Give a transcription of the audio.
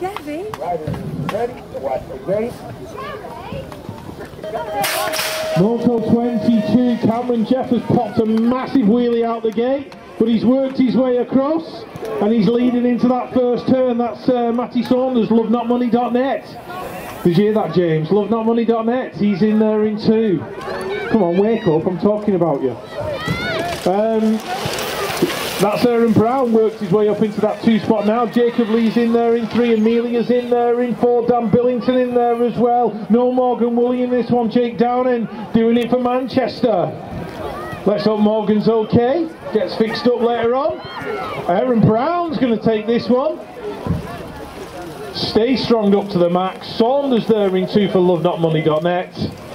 Gabby. Ready? Watch the gate. Moto 22, Cameron Jeff has popped a massive wheelie out the gate, but he's worked his way across and he's leading into that first turn. That's uh, Matty Saunders, lovenotmoney.net. Did you hear that, James? Lovenotmoney.net. He's in there in two. Come on, wake up, I'm talking about you. Um, that's Aaron Brown, worked his way up into that two spot now. Jacob Lee's in there in three, Amelia's in there in four, Dan Billington in there as well. No Morgan Woolley in this one, Jake Downing doing it for Manchester. Let's hope Morgan's okay, gets fixed up later on. Aaron Brown's going to take this one. Stay strong up to the max. Saunders there in two for Love Not lovenotmoney.net.